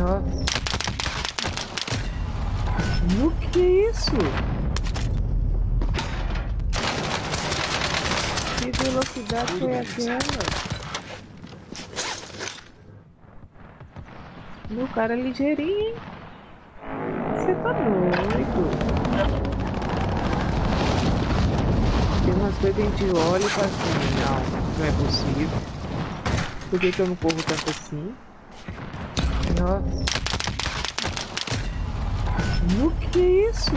Nossa. No que é isso? Que velocidade foi aquela? Meu cara é ligeirinho, hein? Você tá doido? Tem umas coisas que a gente olha e fala assim, não, não é possível. Por que, que eu não corro tanto assim? Nossa. No que é isso?